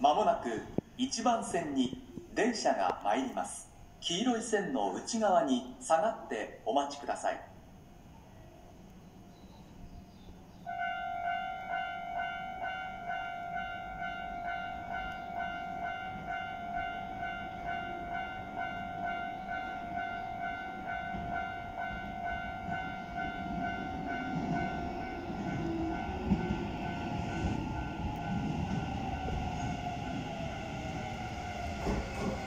まもなく1番線に電車が参ります。黄色い線の内側に下がってお待ちください。何?